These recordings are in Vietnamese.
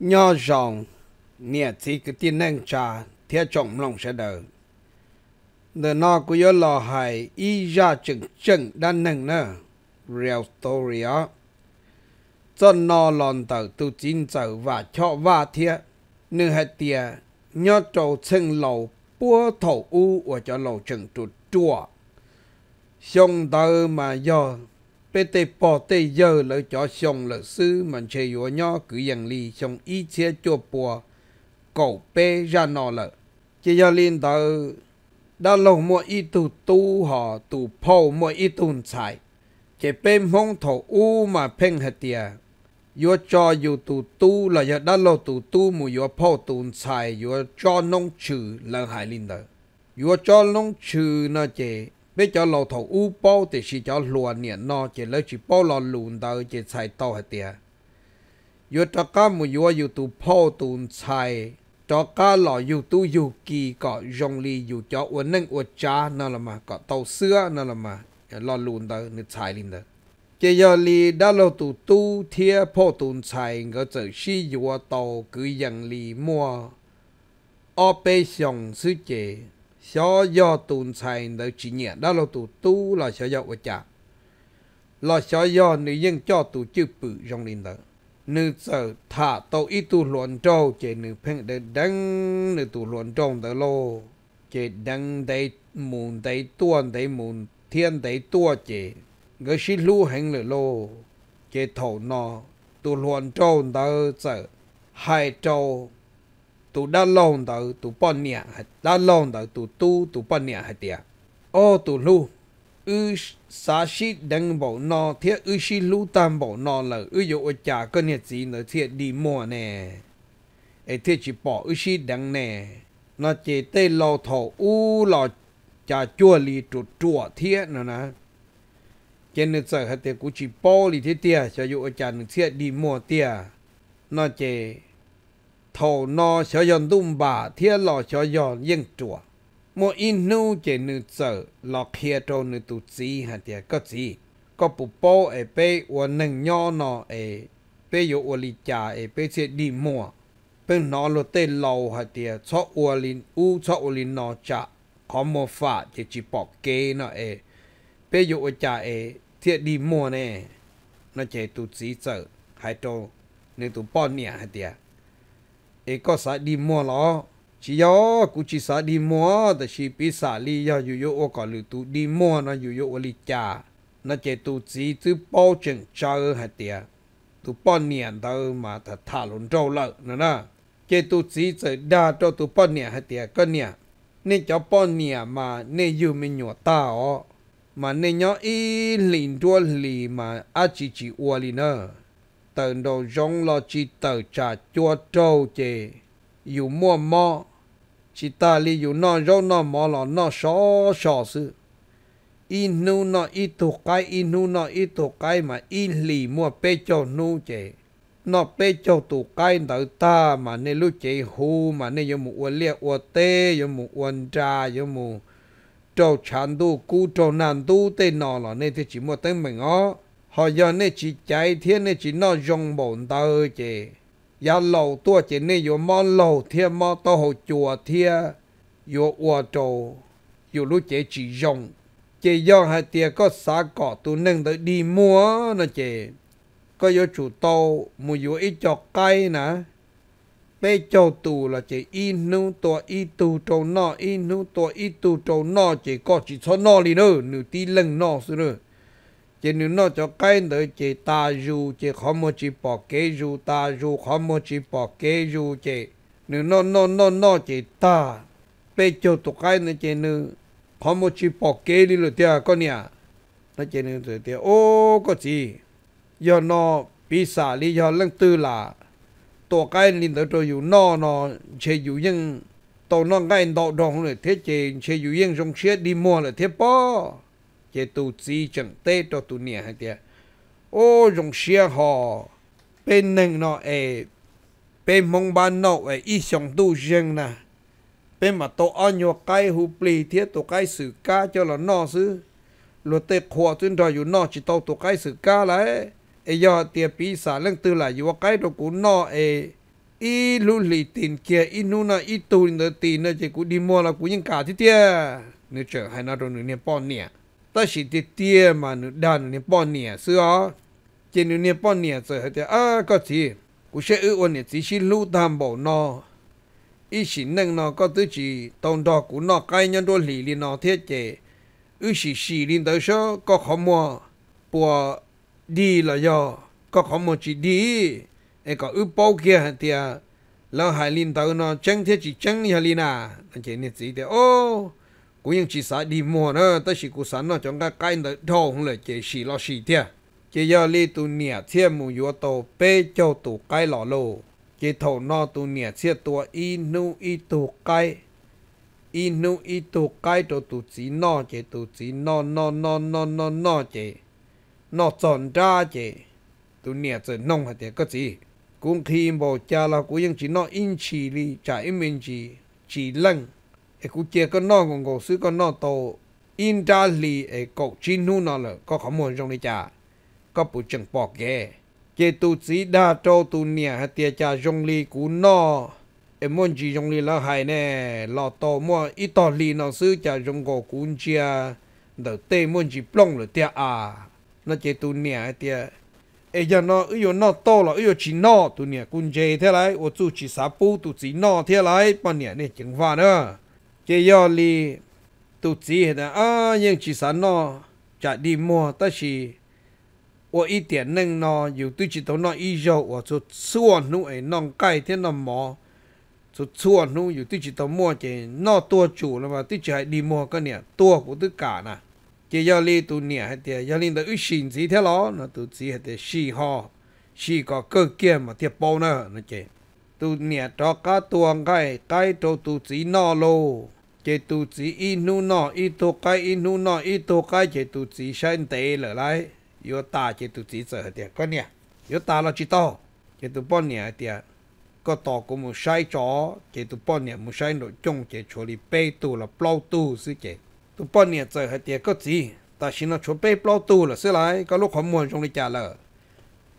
nho rộng nè thì cái tin năng trà theo trọng lòng sẽ đỡ. The nó của yo lò hài y ra chừng chừng đan năng nè real story á cho nó lòn tờ tu chín tờ và cho và thế nửa hai tia nhớ trâu chân lầu búa thầu u và cho lầu chừng tụt chùa xong tờ mà do bê tê bỏ tê giờ lợi cho xong lợi sư mà chơi yếu nhỏ cứ dần ly xong ý chế cho bùa cầu bê ra nọ lợi chỉ do liên tờ đã lâu mua ít tù tu họ tù phô mua ít tu chạy Chê bên mong thổ u mà phênh hạt tiệt yo cho yếu tù tu là giờ đã lâu tù tu mù yo phô tu chạy yo cho nông trừ là hại linh tờ. yo cho nông trừ nó chê bây giờ lò thầu u bao thì chỉ cho lúa nhẹ nọ chỉ lấy chỉ bao lò lùn đầu chỉ xài tàu hết tiệt. Yo cho cá mu yo yo tu phô tu xài, cho cá lò, dù tu, dù kỳ, có rong li dù cho uốn nâng, uốn cha nó là mà có tàu xưa, nó là mà lò lùn đầu nó xài lên đó chỉ giờ li đã lò tu tu, thia phô tu xài, ngỡ giờ si dù tàu cứ dần li mua. Ở bên sông sư chế xó do tuần xài đó chỉ nhẹ đã lâu tu tu, là xó do uốn cha là xó do nữ nhân cho tu chữ bự trong linh đó. Nữ sợ thả tàu ít tu luận trâu chế nữ phèn để đăng nữ tu luận trâu đó lô. Chế đăng đầy mùn đầy tuôn đầy mùn, thiên đầy tua chế người xin lưu hành lửa lô. Chế thổ nọ tu luận trâu đó sợ, hai trâu tu đã lòng đầu tu bỏ nhẹ đã lòng đầu tu tu tu bỏ nhẹ hay tiệt. Ô tu lưu ư sa shi đăng bộ nọ, thiết ư shi lưu tam bộ nọ là ư dụ ở chả có nhiệt gì nữa thiết đi mua nè. Ấy thiết chỉ bỏ ư shi đăng nè. Nó chỉ tê lo thổ u lo chả chua li trụ chua thiết nữa nè. Cho nên giờ hạt tiệt cũng chỉ bỏ li thiết tiệt, cho dụ ở chả nữa thiết đi mua tiệt. Nó chỉ thổ nó cho dọn đun bà thiết lò cho dọn yên chùa mua in nu chế nữ giờ lọ kia trâu nữ tụ gì hả tiệt có gì có bù bố ở bê và nâng nhỏ nó ở bê yếu ở lì trà ở bê sẽ đi mua bên nó lo tê lâu hả tiệt cho ở lì u cho ở lì nó chả có một phá chỉ chỉ bỏ kê nó ở bê yếu ở trà ở thiệt đi mua nè nó chế tụ gì giờ hai trâu nữ tụ bao nhiêu hả tiệt ấy có sao đi mua lo chỉ do cụ chỉ sa đi mua แต่ chỉ bị sa li ya yu yu o có lu tu đi mua nó yu yu o li cha nó chỉ tu chỉ tu bảo chứng cho hạt tiền tu bao niên đâu mà ta thả luôn trâu lợ nữa nè chỉ tu chỉ chỉ đa cho tu bao niên hạt tiền cái niên nên cho bao niên mà nên yu mình nhỏ ta ó mà nên nhỏ y lìn đua lì mà a chỉ chỉ uo lì nữa tờ đầu giống lo chỉ tờ trả chua trâu chê dù mua mò, chỉ ta li dù nó rau nó mò lò nó xó xó sự in nu nó ít thuộc cái in nu nó ít thuộc cái mà in lì mua bê cho nu chê nó bê cho tụ cái đỡ ta mà nên lúc chê hu mà nên dùng mù uốn liệt uốn tê dùng mù uốn trà dùng mù trâu chán tu cú trâu nàn tu tê nó lò nên thì chỉ mua tên mình ó họ giờ nên chỉ chạy thiên nên chỉ nó dùng bổn tờ chị. Ya lâu tua chỉ nên yo mò lâu thiên mò to hồ chùa thiên yo ua trâu yo lúc chị chỉ dùng chị do hai tia có xá cỏ tu nâng tới đi mua nó chị. Có yo chủ tàu, mù yo ít cho cây nè. Bê châu tù là chị y nu tua, y tu trâu nọ, y nu tua, y tu trâu nọ, chị có chỉ cho nọ đi nữa nửa tí lưng nọ xưa nữa chỉ nếu nó cho cái nữa chỉ ta ru chỉ không một chỉ bỏ cái ru ta ru không một chỉ bỏ cái ru chỉ nếu nó nó nó nó chỉ ta bây giờ tụ cái nữa chỉ nếu không một chỉ bỏ cái đi rồi thì con nhà nó chỉ nếu rồi thì ô có gì giờ nó bị xả đi giờ lăng tư là tụ cái lên tới rồi อยู่ nó nó chỉ อยู่ยัง tụ nó ngay đọ đong rồi thế chỉ chỉ อยู่ยัง trong xe đi mua là thế bao chế tu chỉ chẳng tê cho tu nia hay tiệt ô dùng xe họ bên nâng nó ê, bên mong ban nó ê ít xong tu riêng nè bên mà tổ ăn nhiều cái hụp lì thiết tổ cái sự ca cho là nó sư luật tê khóa tuyên trò dù nó chỉ tàu tổ cái sự ca lại ê do tiệt bí xả lưng tư là dù cái đồ của nó ê. Y lu lì tiền kia, y nu na y tu nữa tiền nữa chỉ cú đi mua là cú những cả thế tia nữa chờ hai nó rồi nữa niệm bọn nè ta chỉ tia tia mà nó đàn nó bọn nè xưa chỉ nó niệm bọn nè rồi hết à có gì cú sẽ ư ôn nè chỉ xin lu tam bảo nó ý chỉ nâng nó có thứ chỉ tông đó cú nó cái nhân đôi lì lì nó thiết chế ư chỉ xì lì tới số có khó mua bùa đi là do có khó mua chỉ đi ai có ư bao kia hả tia lâu hai linh tới nó chẳng thiết chỉ chẳng nhà lì à anh chị nên chỉ để ô cũng những chỉ xả đi mua nữa tới chỉ cú sẵn nó trong cái cái đó đồ không là chỉ xì lo xì tia chỉ giờ li tu nhẹ thiên mù yếu tổ bê cho tu cái lò lô chỉ thầu nó tu nhẹ thiên tua y nu y tu cái. Y nu y tu cái cho tu chỉ nó chỉ tu chỉ nó nó nó nó nó nó chỉ nó chọn ra chỉ tu nhẹ chỉ nông hạt cái gì? Cũng khi bỏ cha là cũng chỉ nó in chỉ li trả in mình chỉ chỉ lăng ấy cũng chỉ có nó còn có xứ có nó tổ in ra li ấy có chỉ nu nó là có không muốn trong đi trả có bù chừng bỏ ghê chế tu chỉ đa trâu tu nia hạt tia cha trong li cú no em muốn chỉ trong li là hay nè lọ to mua ít to li nó sư cha trong cổ cú chia đỡ tê muốn chỉ plong rồi tia à nó chế tu nia tia giờ nó ấy nó to là ấy chỉ nó tu nia cún chế thế bu tu chỉ nó thế bao này vào nữa chế giờ li tu chỉ hết à nhưng chỉ sa nó chả đi mua ta chỉ 我一点嫩呢，有对起头那一肉，我就吃完弄哎弄盖天那毛，就吃完弄有对起头摸嘅，那多煮了嘛，对起还你摸个呢，多我都干呐，嘅要你都呢还得要你的一心子条咯，那都只还得四号，四个个件嘛，贴包呢那嘅，都呢到家多盖盖到都只那咯。 Chế tu chỉ ít nu nọ ít tu cái ít nu nọ ít tu cái chế tu chỉ sang tế lỡ lại yo ta chế tu chỉ sợ tiệt có nè yo ta là chỉ to chế tu bọn nè tiệt có to cũng một sai chó chế tu bọn nè một sai nội chung chế chỗ đi bê tu là plau tu sư chế tu bọn nè sợ tiệt có gì ta xin nó chỗ bê plau tu là sư lại có lúc không muốn trong đi trả lỡ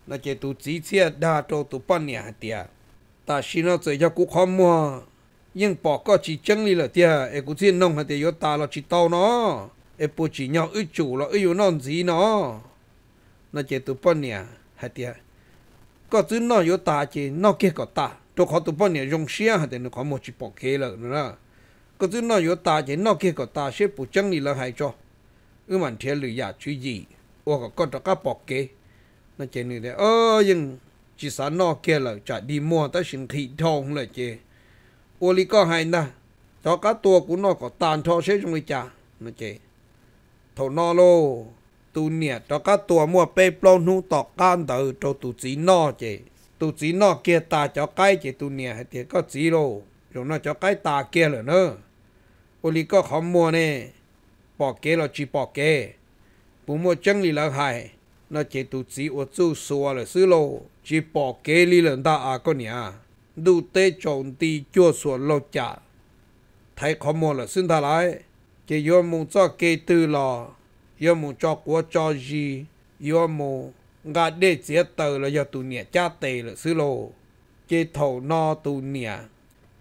là chế tu chỉ chia đa cho tu bọn nè tiệt ta xin nó sợ cho cũng không mua nhưng bỏ có chỉ chân đi là tiệt em cũng thiên nông hạt tia yo ta là chỉ tao nó. Em bố chỉ nhau ư chủ là ư non gì nó. Nó chỉ tụ bọn nè hạt tiệt có thứ nó yo ta chỉ nó kia có ta. Tôi khó tụ bọn nè dùng xe hạt tia nó khó một chỉ bỏ kia rồi nữa có thứ nó yo ta chỉ nó kia có ta sẽ bố chân đi là hay cho. Ư mà thiệt lười giả chú gì ô có con đó cá bỏ kia nó chỉ như thế ơ, nhưng chỉ sao nó kia là chả đi mua tới xin khí thông là chứ ô lý có hay nè cho các tua của nó có tàn thọ sẽ trong đi chả nó chứ thầu nó lô tu nia cho các tua mua bê plon nu tọ can tờ cho tu chỉ no chứ tu chỉ no kia ta cho cái chứ tu nia hay thì có chỉ lô rồi nó cho cái ta kia rồi nữa ô lý có không mua nè bỏ kế là chỉ bỏ kế bố mua chân lý là hại nó chỉ tu chỉ ở chú xua là xứ lô chỉ bỏ kế lý lần ta à con nhà đủ tê trọng đi chua xua lô chả. Thấy khó mua là xin ta lại chỉ vô muốn cho kê tư lò. Yo mu cho của cho gì. Yo mu ngã để chế tờ là yo tu nia cha tề là xứ lô. Chỉ thầu no tu nia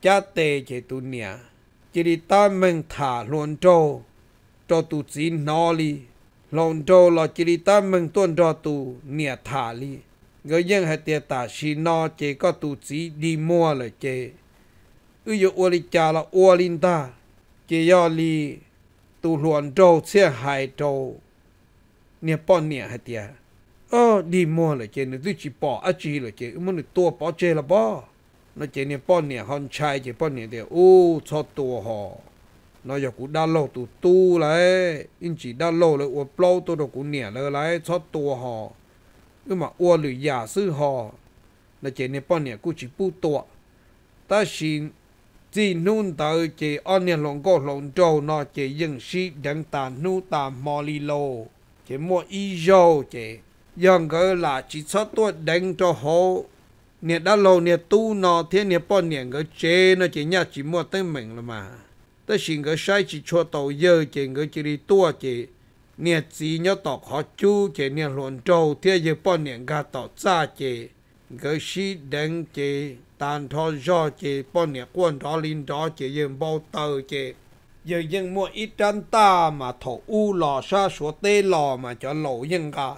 cha tề chế tu nia chỉ đi ta mình thả luôn trâu cho tu chỉ nó li. Lòng trâu là chỉ đi ta mình tuân cho tu nia thả li người dân hay tiệt ta xí nó chế có tu chỉ đi mua là chế ư yo ô li cha là ô linh ta chế yo li tu luận trâu xe hai trâu nè bọn nè hạt tiệt ơ đi mua là chế nó chỉ bỏ à chỉ là chế muốn được tua bỏ chế là bỏ nó chế nè bọn nè hòn chai chế bọn nè thì ô cho tua họ nó giờ cũng đa lâu tu tu lại in chỉ đa lâu lại 我 blow ตัว都cũng nè lại lại cho tua họ nhưng mà 我 lười giả sư họ là chế nè bọn nè cũng chỉ bu tua ta xin chỉ nôn tới chế anh nè lòng có lòng trâu nó chế dân sĩ đăng tàn nu tàn mò lì lô chế mua y dầu chế yang gỡ là chỉ cho tôi đánh cho họ nè đã lâu nè tu nó thế nè bao nè cái chế nó chế nhà chỉ mua tới mình là mà ta xin cái sai chỉ cho tàu giờ chế cái chỉ đi tua chỉ nè nhớ tọt họ chú chế nè luận trâu thế giờ bao nè gà tọt ra chế cái sĩ đánh chế tàn thọ do chế bọn nhà quân thọ linh đó chế dân bao tờ chế giờ dân mua ít trăn ta mà thổ u lò sa số tê lò mà cho lộ dân cả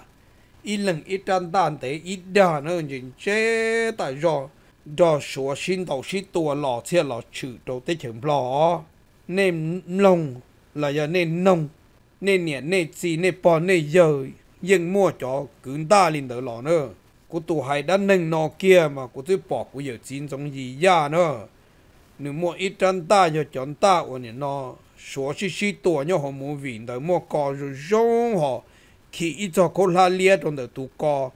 ít lần ít trăn ta tế ít đà nữa nhìn chế tại do đó số sinh đầu sĩ tua lò xe lò chữ đầu tế chừng lò nên lông là giờ nên nông nên nè nên chi nên bỏ nên giờ nhưng mua cho cứ ta lên đỡ lò nữa. Cô tụ hai đã nâng nó kia mà cô tôi bỏ cô giờ chín trong gì ya nữa. Nếu mua ít chân ta giờ chọn ta ở nè nó số xí xí tuổi nhau họ mua vịn đời mua cò rồi rong họ. Khi ít cho cô la lia trong đời tụ cò,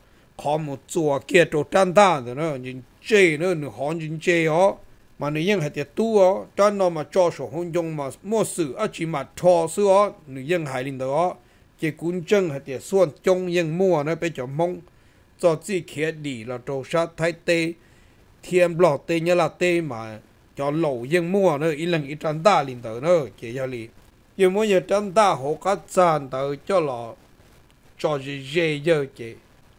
có một chùa kia chỗ chân ta rồi nữa, nhìn chơi nữa nữa họ nhìn chơi họ mà nữ nhân hạt tiệt tu ó cho nó mà cho số hôn dung mà mua sự ở chỉ mà cho sự ó nữ nhân hại linh đó. Chỉ cuốn chân hạt tiệt xuân trong nhân mua nó bây giờ mong. Cho chỉ kia đi là trâu sát thái tê thiên lọ tê nhớ là tê mà cho lẩu nhân mua nó, ít lần ít trăn ta linh đó nó chỉ cho li nhưng mà giờ trăn ta họ cắt sàn tới cho lọ cho gì dễ giờ chỉ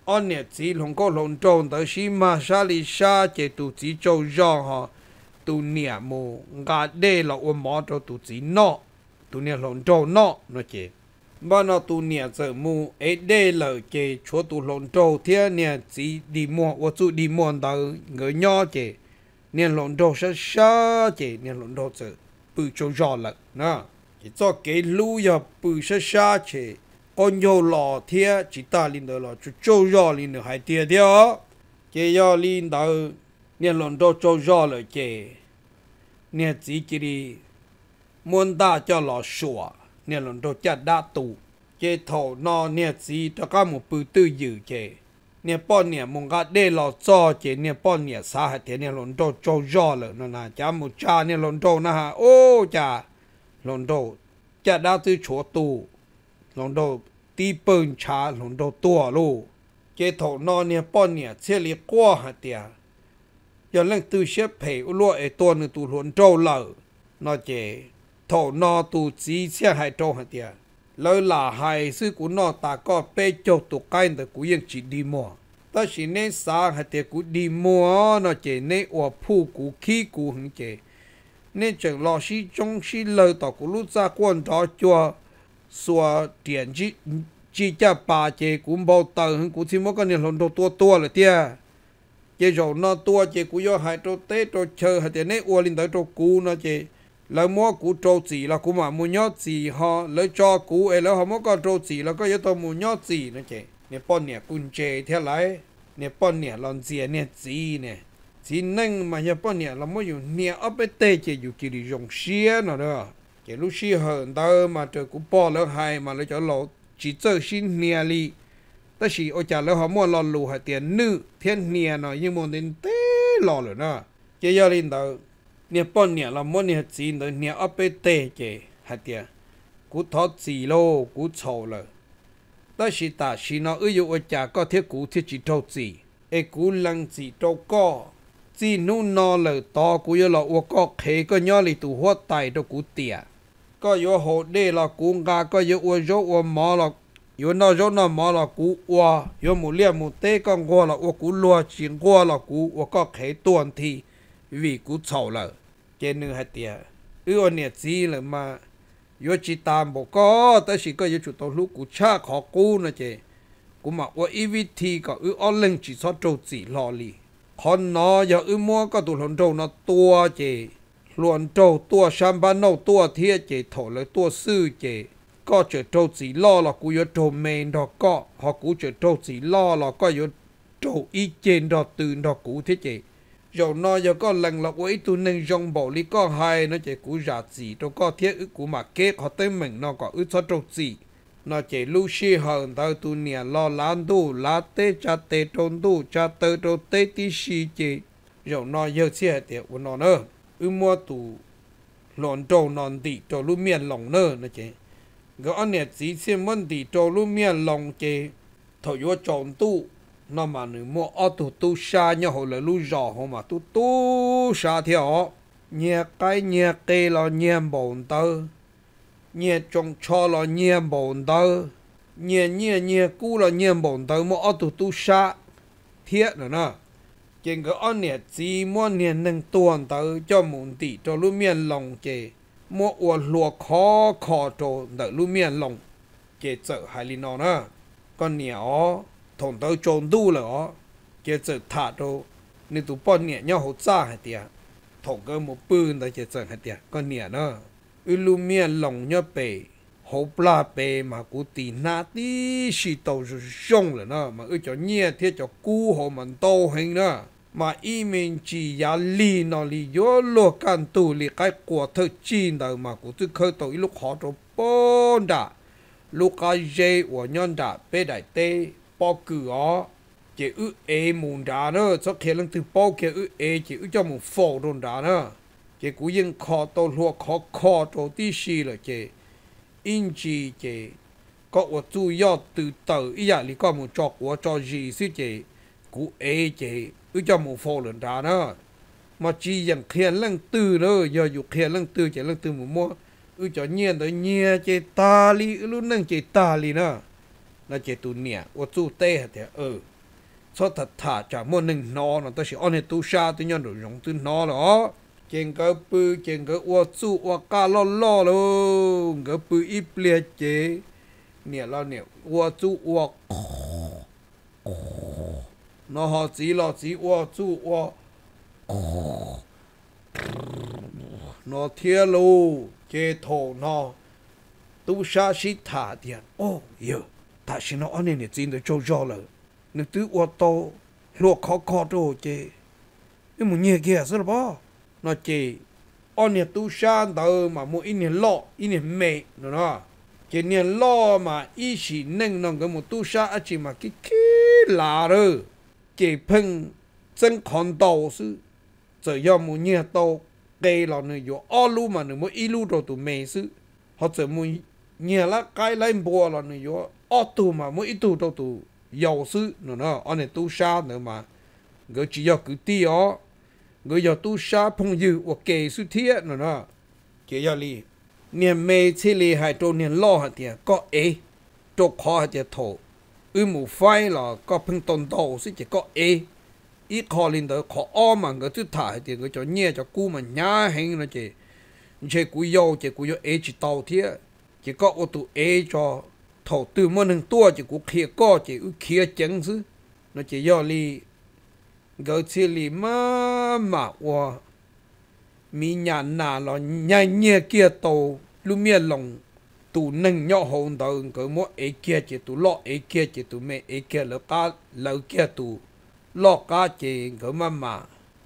anh nhớ chỉ lòng có lòng trâu tới xí mà xa lì xa chỉ tụ chỉ trâu giò họ tụ nhẹ mù ngã đê là ôm mỏ cho tụ chỉ nọ tụ nhẹ lòng trâu nọ nó chỉ mà nó tu nhà giờ mu ấy đây là cái chỗ tu lộn trâu thế nhà chỉ đi mua và chú đi mua đó người nhỏ chứ nhà lộn trâu sẽ xa chứ nhà lộn trâu giờ bự trâu giò lận nè chỉ cho cái lú giờ bự sẽ xa chứ con nhiều lò thế chỉ ta linh đó chú trâu giò lên được hai tia cái giờ linh đó nè lon do cho gió là chê nè chỉ chỉ đi muốn đa cho lò sủa nè lần do chặt đa tu. Chê thầu no nè chỉ cho các một bự tư dự chê nè bọn nè mong cả đê lọ cho chê nè bọn nè xa hạt thế nè lần do cho gió lợ nó nà cha, một cha. Nè lần do nà ha ô cha, lần do chặt đa tư chỗ tu. Lần do tí bơn cha. Lần do tua lô chế thầu no nè bọn nè chê li qua hạt tiệt giờ nên tu xếp phải u ở tuần tu lần trâu lợ nó chế thổ nó tu chỉ xe hai trâu hạt tiệt lỡ là hai sư của nó ta có bê châu tu cái được của yên chỉ đi mua. Ta chỉ nên xa hạt tiệt của đi mua nó chế nên ở phu của khí của hưng chế, nên chẳng lo sĩ trong sĩ lỡ tỏ của lúc ra quan đó cho xua tiền chỉ chỉ cho bà chế cũng bao tờ hình của chỉ mỗi cái này lồng đồ tua tua là tiền chế rồi nó tua chế cú do hai trâu té trâu chờ hai tiền nấy ở lên tới trâu cú nó chế lỡ mua cú trâu chỉ là cú mà mua nhót chỉ họ lỡ cho cú ấy lỡ họ mua con trâu chỉ là có yếu tố mua nhót chỉ nó chế nè bọn nè, cún chế theo lại nè bọn nè, lon gì nè gì nè. Chỉ nâng mà nhà bọn nè là mua dùng nè ở bên tây chế dùng chỉ đi dùng xía nữa đó. Chế lúc xía hơn tao mà trời cú bỏ lỡ hai mà lỡ cho lỗ. Chỉ chơi xin nè li ta chỉ ở chả lỡ họ mua lò lù hay tiền nữ, thiên nia nó nhưng mà đến tế lò rồi đó chỉ giờ lên đầu nia bọn nia là muốn nia chỉ nữa nia ở bên tây chứ hay tiệt cú thọ chỉ lô, cú chầu lờ. Đó là ta chỉ nó ư dụ ở nhà có thiết cú thiết chỉ trâu chỉ ê, cú lăng chỉ trâu co. Chỉ nu nó lờ to, cú giờ là ô có khế, có nhỏ lì tụ hoa tài đâu cú tiệt có yếu hồ đê là cú ngà, có yếu ô dỗ ô mò là yêu nó dỗ nó mò là cú ô yêu một liệt một tê con ngô là ô cú lùa chỉ ngô là cú ô có khế tuần thì vì cú chầu lờ trên nửa hai tia ư anh nhật gì là mà yo chỉ tam bộ có tới chỉ có yo chủ tàu lúc cú cha khó cú nữa chứ cú mà ở EVT có ư ở lên chỉ cho trâu chỉ lo li còn nó giờ ư mua có tụ lon trâu nó tua chứ luận trâu tua sam ban nâu tua thiệt chứ thổ lấy tua sư chứ có chờ trâu chỉ lo là cú yếu trâu mềm đó có họ cú chờ trâu chỉ lo là có yếu trâu ý trên đó từ đó cú thế chị, dầu nó giờ có lần là với tu nên dòng bảo lý có hai nó chỉ cú giả gì đâu có thiết ức cú mà kết họ tới mình nó có ức cho trâu gì nó chỉ lưu sĩ hơn tao tu nia lo lan tu lá tê cha tê trôn tu cha tê trôn tê tí sĩ chị, dầu nó giờ xe tiệt của nó nữa ư mua tu lòn trâu non tị trâu lưu miền lòng nữa nó chỉ. 个安尼之前问题做路面浪者，头要撞堵，那么你莫阿土都下然后来路绕好嘛，都都下条，捏该捏给了捏忙到，捏种错了捏忙到，捏捏捏顾了捏忙到，莫阿土都下贴了呢。见个安尼之莫捏能断到，叫问题做路面浪者。Mua ua lùa khó khó cho đợi lưu miền lòng. Chè chở hai li nó nữa con nè ó thằng tới trốn đu là ó. Chè sợ thả cho nên tụ bọn nhẹ nhau hỗ trợ hai tiệt thằng cái một bươn tới chè chở hai tiệt con nhẹ nữa ư lưu miền lòng nhớ bể. Hậu pla bề mà cú tì na tí xì tàu rồi xong rồi nó mà ư cho nhẹ thiết cho cú hồ mình tàu hình nữa mà y mình chỉ ya li nó li yo lo can tu li cái quả thực chín đâu mà cũng tự khơi tàu lúc họ cho bón đã lúc cái dây của nhân đã bê đại tê bao cử ó, chỉ ư ê mùng đã nữa cho khi lần từ bao kia ư ê chỉ ư cho một phổ đồn đã nữa chỉ cũng yên khó tàu luộc khó khó cho tí xì là chỉ in chỉ chỉ có một chủ yếu từ từ ý là lý có một cho của cho gì sự chỉ cũng ê chỉ ư cho mù phô lần ra nó mà chỉ dành khen lăng tư nữa giờ dù khen lăng tư, chỉ lăng tư mù mua ư cho nhiên tới nhiên chế ta li ư luôn nâng chế ta li nó là chế tu nhẹ ô tu tê hả thế ừ. Cho thật thả chả mua nâng nó nó. Tôi sẽ ăn tu sa tôi nhận được dùng tu nó đó. Chèn cái bự chèn cái ô tu ô ca lo lo luôn cái bự ít liệt chế. Nè lo nè ua su nó họ chỉ lo chỉ ua su ua nó thiê lô chế thổ nó tu sa sĩ thả tiền ô yêu ta xin nó anh này chỉ được cho cho rồi nếu tứ ua to luộc khó khó đồ chế nhưng mà nhiều kia sao bao nó chỉ anh này tu san đâu mà mua in này lọ in này mẹ nó nó chỉ này lọ mà ít chỉ nâng nó cái một tu sa chỉ mà cái cái là rồi chỉ phân chân con đầu sư, giờ 要 mua nhiều đầu cái là nó có ở lu mà nữa mua ít lu rồi tụ mẹ sư. Hoặc 者 mua nhia là cái lại bùa là nó yo ở tụ mà mua ít tụ đâu tụ giàu sư. Nữa nó anh này tu sa nữa mà người chỉ có cứ tí ó người giờ tu sa phong dư hoặc kể sự thiết nữa nó chỉ giờ li niệm mê chỉ li hai trâu niệm lo hạt tiền có ế trâu khó hạt tiền thổ ư mù phái là có phun tồn đầu sẽ chỉ có e ít khó lên đó khó o mà người thứ thả thì người cho nhẹ cho cú mà nhá hình là chỉ chỉ cú yêu chỉ cú yêu e chỉ tàu thiệt chỉ có ô tô e cho thầu tư môn hàng tua chỉ cú kia có chỉ ư kia chẳng chứ nó chỉ do li gỡ chỉ li mà mà qua mi nhà nà lo nhà nhẹ kia tàu lúc miệt lòng tu nâng nhỏ hồn đầu cơ mua ấy kia chỉ tu lo ấy kia chỉ tu mẹ ấy kia lỡ cá lỡ kia tu lo cá chỉ cơ mà mà,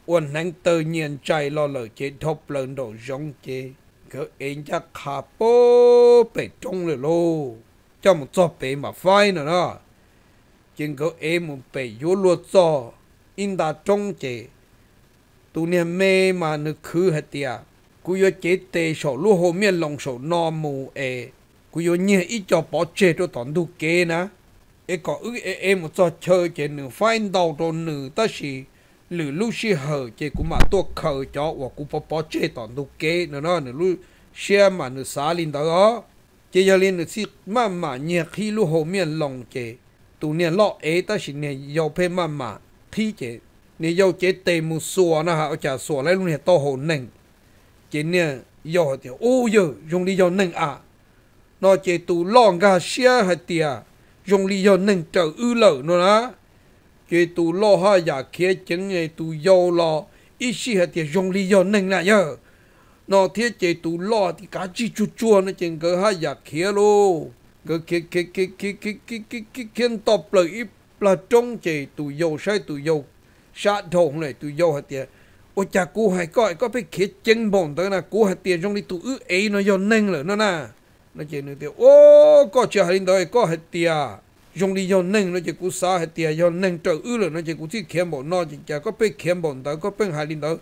uốn nắng tự nhiên chạy lo lỡ chỉ thop lỡ đồ giống chỉ cơ anh chắc khá bố bể trong rồi lô, cho một cho bể mà phai nữa đó. Chính cơ em một bể vô luật cho in ta trong chỉ tu niệm mê mà nó khứ hết tiệt cú yo chế tê sổ lu hồ miên lòng sổ no mù e cú yo nhẹ ít cho bỏ chế cho tòn du kê na ê, có ư ê ê, một trò chơi chế nữ phai đầu đồ nữ ta chỉ lử lu xì hở chế cú mà tua khờ cho và cú bỏ bỏ chế tòn du kê. Nữa nó nữ lu xe mà nữ xá linh đó. Chế giờ linh nữ xí mà mà nhẹ khi lu hồ miên lòng chế tu nè lọ ê ta chỉ nè yo phê mà mà thi chế nè yêu chế tề mù sùa na ha chả sùa lại luôn hệ to hồ neng chế nè yêu thì ô yêu dùng đi yêu neng à nó chế tu long ga xia hay tìa dùng lý do nâng trở ư lợ nó na chế tu lo ha giả kia chứng nghe tu yêu lo ít xí hay tìa dùng lý do nâng là nhờ nó thiết chế tu lo thì cá chi chu chua nó chừng cơ ha giả kia lô cái kia kia kia kia kia kia kia kia kia tọp lợi ít là trong chế tụ dầu sai tụ dầu sát thùng này tụ dầu hạt tìa ôi cha cú hay coi có phải kia chân bồn tới là cú hạt tìa trong đi tụ ư ấy nó do nâng rồi nó nè nó chỉ nói tiếng ô có chờ hình đó có hết tia dùng đi do nâng nó chỉ cú sa hết tia do nâng trở ư rồi nó chỉ cú chỉ kiếm bồn nó chỉ chả, có phải kiếm bồn đó có phải hai linh đó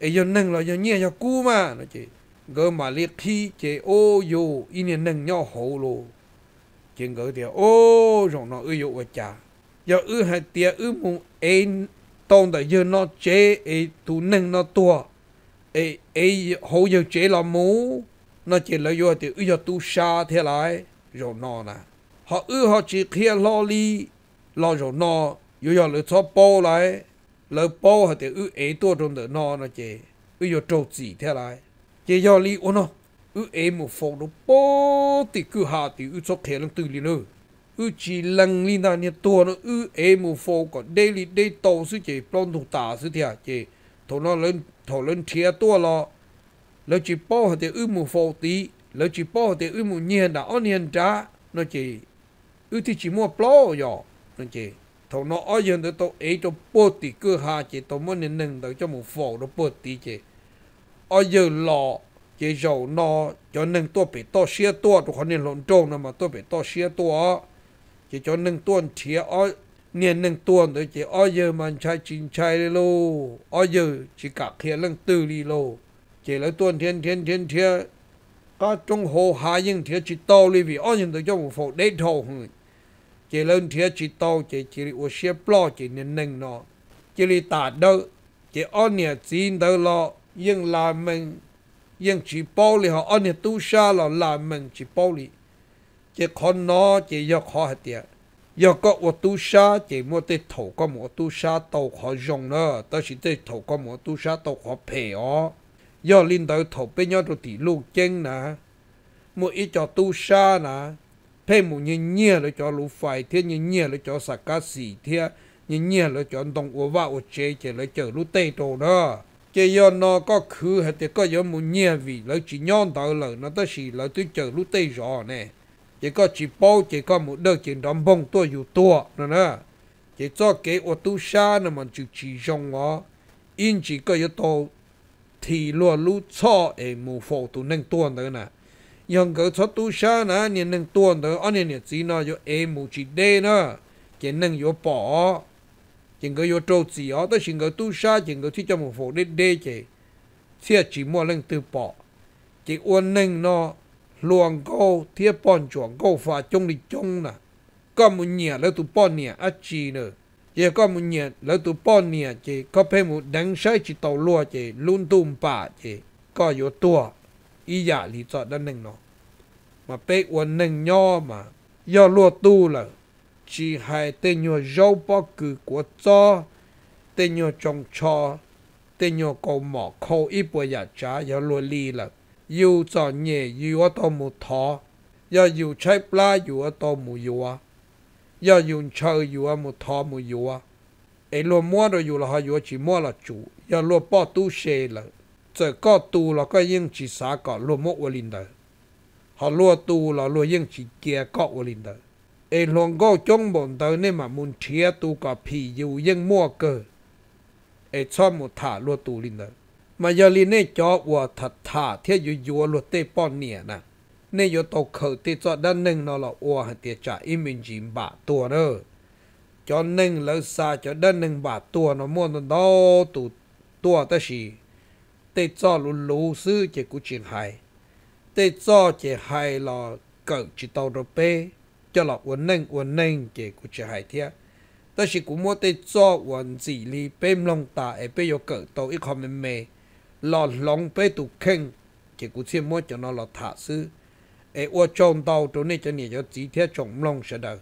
ấy do nâng là do nhẹ do cú mà nó chỉ gỡ mà liệt khi chỉ ô yo in nâng nhau hậu lô, chỉ gỡ tia ô rồi nó ư yo chả, giờ ư hai tia ư mù ấy tông đại giờ nó chế ấy tu nâng nó tua. Ấy ấy hậu giờ chế là mù nó chỉ là do thì ư giờ tu sa thế lại rồi nó nè. Họ ư họ chỉ kia lo li lo rồi nó giờ giờ lựa cho bao lại, lỡ bao họ thì ư ấy tua trong đỡ nó nó chỉ ư yo trâu chỉ thế lại. Chỉ do li ôn nó ư ấy một phong nó bao thì cứ hạ thì ư cho kia lăng từ li nữa ư chỉ lăng li na nhiệt tua nó, ư ấy một phong còn đây li đây tàu sư chỉ plon thủ tả sư thiệt chỉ thổ nó lên, thổ lên chia tua lo lỡ chỉ bỏ họ thì ư một phong tí. Lỡ chỉ bao thì ư một nhiên đã on nhiên trả nó chỉ, ư thì chỉ mua plo rồi nó chỉ thầu nó ở dân tới tôi, ấy cho bớt tí cơ hà chỉ, tôi muốn nên nâng tới cho một phổ đó bớt tí chỉ. Ở giờ lọ, chỉ dầu nó cho nâng tôi bị to xia to tôi không nên lộn trâu nữa mà tôi bị to xia to chỉ cho nâng tuần chia ở niên nâng tuần tới chỉ ở giờ mà chạy chín chạy đi lô. Ở giờ chỉ cả kia lưng tư đi lô chỉ lấy tuần thiên thiên thiên thiên. Có trung hồ hạ nhưng thiên chỉ to đi vì ở những cho một phổ đấy thầu chỉ lên thiệt chỉ tàu, chỉ chỉ li xe plo chỉ nên nâng nó. Chỉ li tả đâu chỉ ăn nhà chín đâu lo. Nhưng làm mình, nhưng chỉ bao lý họ. Ăn nhà tu sa lo làm mình chỉ bao lý. Chỉ con nó, chỉ do khó hết tiệt. Do có một tu sa, chỉ mua tới thầu có một tu sa, tàu khó dùng nữa. Đó chỉ tới thầu có một tu sa, tàu khó phê ó do linh tới thổ bên nhau rồi thì lục chân nà một ít cho tu sa nà thế một nhẹ nhẹ là cho lu phải thế nhẹ nhẹ là cho sạc cá xì thế nhẹ nhẹ là cho đồng ủa vạ ủa chế chế là chờ lu tê đồ đó. Chế do nó có khứ hết thì có do một nhẹ vì là chỉ nhon tới là nó tới xì là tôi chờ lu tê rõ nè. Chỉ có chỉ bao chỉ có một đợt chỉ đóng bông tôi dù tua nè nè chỉ cho cái ủa tu sa nè mà chỉ chỉ rong ó in chỉ có yếu tố thì luôn lú cho em mù phô tu nâng tuôn tới nè nhưng cái cho tu sa nè nên nâng tuôn tới anh nên chỉ nó cho em mù chỉ đê nữa chỉ nâng cho bỏ chỉ cái cho trâu chỉ ó tới chỉ cái tu sa chỉ cái thích cho mù phô đê đê chỉ thiệt chỉ mua lên từ bỏ chỉ uốn nâng nó, luồng câu thiết bọn chuẩn câu phá chung đi chung nè có một nhẹ là tu bọn nhẹ ách chi nữa chỉ có một nhà lỡ tụ bao nhà chỉ có phải một đấng sơi chỉ tàu lúa chỉ luôn tùm bà chỉ có yếu tua. Ý giả lý do đó nên nó mà bé uốn nên nho mà do lúa tu là chỉ hai tên nhỏ rau bao cử của cho tên nhỏ trồng cho tên nhỏ cầu mỏ khâu ít bữa giả trả do lúa li là yêu cho nhẹ yêu ở tàu một thọ do yêu trái pla yêu ở tàu một yêu à do yêu chơi yêu ở một thọ một yêu à ấy lùa mua rồi yêu là họ yêu chỉ mua là chủ do lùa bỏ tu xe là 这个度了个应起啥个落寞我领的，好落度了落应起结个我领的，哎，龙个中门的那嘛门贴度个皮有应莫个，哎，穿木塔落度领的，嘛要领那叫我塔塔贴有有落得半年呐， nên yo tàu khởi thì cho đơn nâng nó là ua hẳn thì trả im mình chỉ bà tua nữa cho nâng lỡ xa, cho đơn nâng bà tua nó mua nó đó tụ tua ta xì. Tê cho lũ lũ sư chỉ cú chuyện hài. Tê cho chỉ hài là cỡ chỉ tàu rồi bê cho là uốn nâng uốn nâng chỉ cú chuyện hài thiệt ta chỉ cũng mua tê cho uốn gì lì bêm lông ta ấy bê yo cỡ tàu ít comment mê lọt lông bê tụ khen chỉ cú chuyện mua cho nó là thả sư 诶我中到的那个你就直接走弄下的